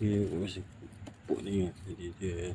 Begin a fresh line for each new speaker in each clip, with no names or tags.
这我是不
一
定自己
的。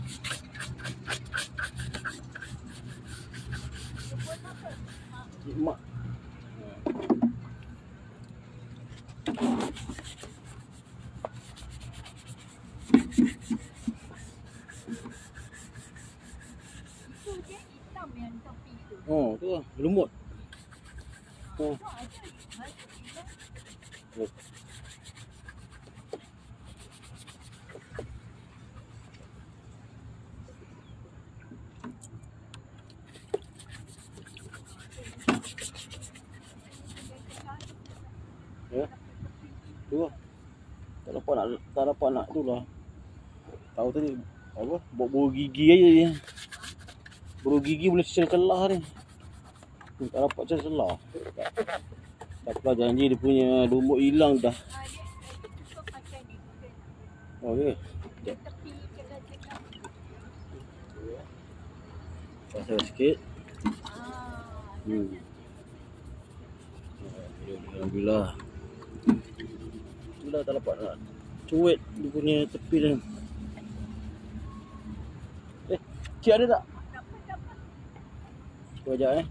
mak. Oh, tu lah. Lumut. Oh. Oh. ya tu lah. tak dapat nak tak dapat nak tu lah tahu tadi apa buru gigi aja dia.
buru gigi boleh cel celah ni tak dapat cel celah tak pula janji dia punya lumut hilang dah Oh ya.
Okay.
Pasal sikit. Hmm. Alhamdulillah. Alhamdulillah tak dapat nak cuit dia punya tepi dia. Eh, cik ada tak? Cuba ajak eh.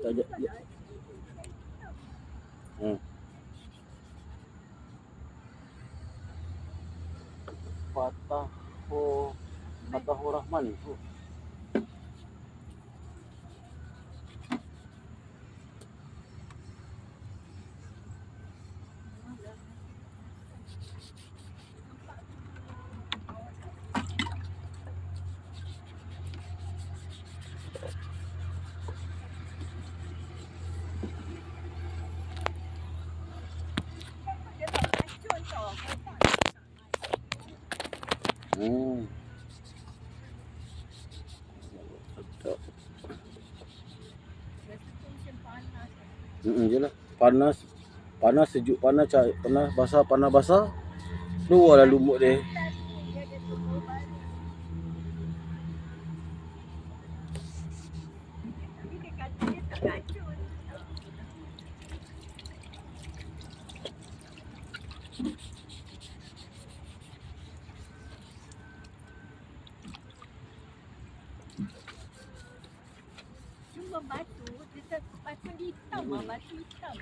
Tak ajak. Hmm. Fatahu Fatahu Rahman tu.
Dia tak racun tau.
Hmm. Sedap.
Biasa tu macam panas.
Hmm, jelah. Panas. Panas sejuk panas cak panas basah panas basah. Luarlah lumut dia.
Cuma batu, dia tak batu hitam lah, batu hitam.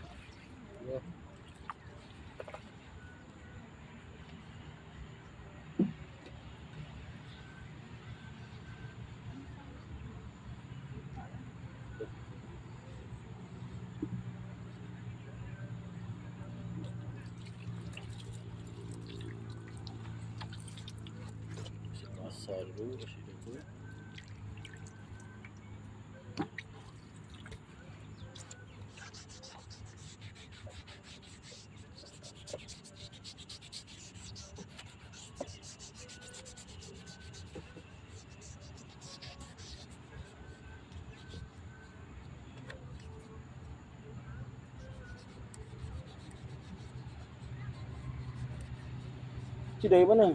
Basah dulu kasih Cik dari mana?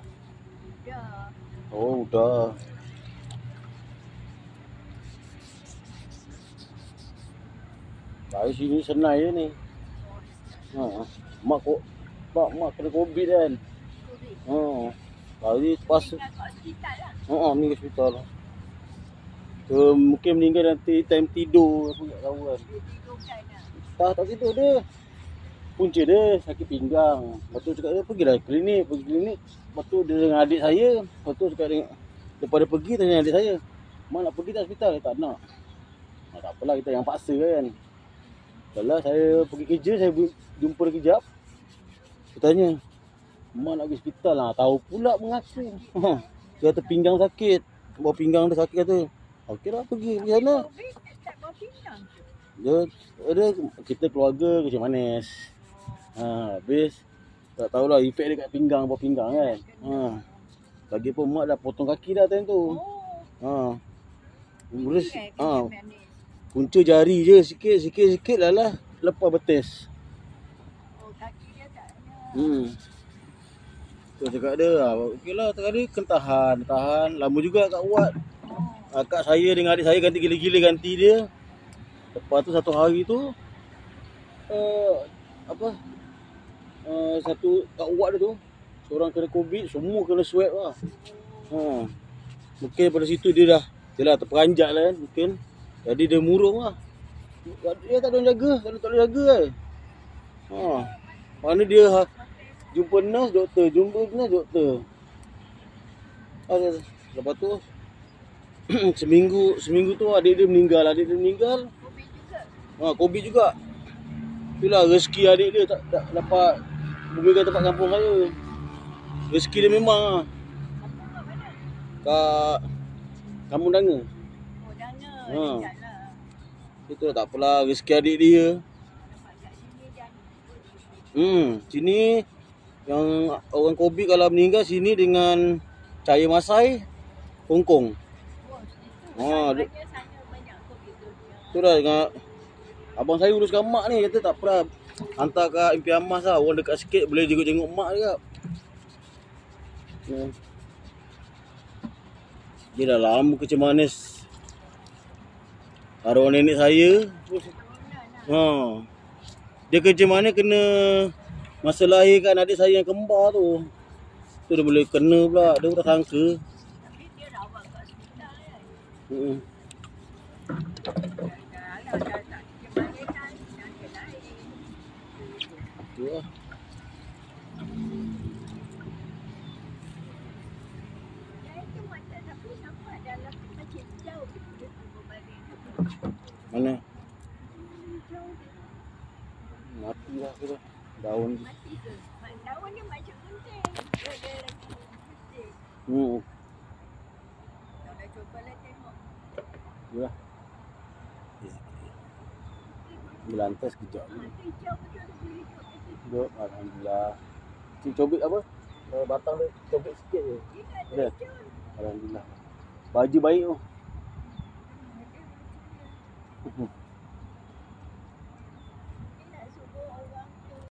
Dah.
Oh, dah. Dari sini senai je ni. Ha. Mak kok mak mak kena covid kan.
Covid.
Ha. Pas
Tinggal kat hospital lah.
ha oh, meninggal hospital. Ke mungkin meninggal nanti time tidur aku tak tahu kan.
Dia tidurkan lah.
Tak tak tidur dia. Punca dia sakit pinggang. Lepas tu cakap dia pergilah klinik, pergi klinik. Lepas tu dia dengan adik saya. Lepas tu cakap dia daripada pergi tanya adik saya. Mak nak pergi tak hospital? Dia tak nak. Ah, tak apalah kita yang paksa kan. Kalau saya pergi kerja, saya jumpa dia kejap. Saya tanya, Mak nak pergi hospital lah. Tahu pula mengaku. dia kata pinggang sakit. Bawah pinggang dia sakit kata. Okey lah pergi, pergi sana.
Bawa.
Dia ada kita keluarga kerja manis. Ha, habis tak tahulah efek dia kat pinggang bawah pinggang kan. Ha. Lagi pun mak dah potong kaki dah time tu.
Oh.
Ha.
Kan,
ha, punca jari je sikit sikit sikit lah lah lepas betis.
Oh, kaki dia tak ada.
Hmm. Tu cakap dia, ah, okeylah tadi kena tahan, tahan. Lama juga kat Wat.
Oh.
Akak saya dengan adik saya ganti gila-gila ganti dia. Lepas tu satu hari tu uh, apa? Uh, satu kat dia tu seorang kena covid, semua kena swab lah. Ha. Mungkin pada situ dia dah dia lah terperanjat lah kan mungkin. Jadi dia murung lah. Dia tak ada orang jaga, tak ada tak ada jaga kan. Ha. Mana dia ha, jumpa nurse doktor, jumpa nurse doktor. Ha, lepas tu seminggu seminggu tu adik dia meninggal, adik dia meninggal.
Covid juga.
Ha, Covid juga. Itulah rezeki adik dia tak, tak dapat bumikan tempat kampung saya. Rezeki dia memang ah.
Kamu kat
kat kampung danga.
Oh, Dana.
Ha.
Ha. Dekat lah.
Itu tak apalah rezeki adik dia.
Kat
Hmm, sini yang orang COVID kalau meninggal sini dengan cahaya masai Hongkong.
Oh,
Ah,
itu
dia-
banyak tu.
Tu dah dengan abang saya uruskan mak ni kata tak apa hantar kat impian Mas lah orang dekat sikit boleh jenguk-jenguk mak juga. Hmm. Dia dah lama kecil manis. Arwah nenek saya
lah.
Ha. Dia kerja mana kena masa lahirkan adik saya yang kembar tu. Tu dia boleh kena pula. Dia pun tak sangka.
Tapi dia rawat kat hospital kan.
Hmm.
Dah dah dah dah tak kemarikan. Dah dia lain.
Tu lah.
Yang itu macam tapi nampak dalam macam jauh dia balik.
Mana? Mati lah kita. Daun.
mati ke? Daun dia macam gunting. Dia dia lagi gunting.
Hmm.
Kau dah cuba lah tengok.
Tu lah. Belantai sekejap ni.
Mati jauh betul dia boleh hidup kat situ.
Duduk. Alhamdulillah. Cik cobek apa? Eh, batang dia cobek sikit je. Alhamdulillah. Baju baik tu.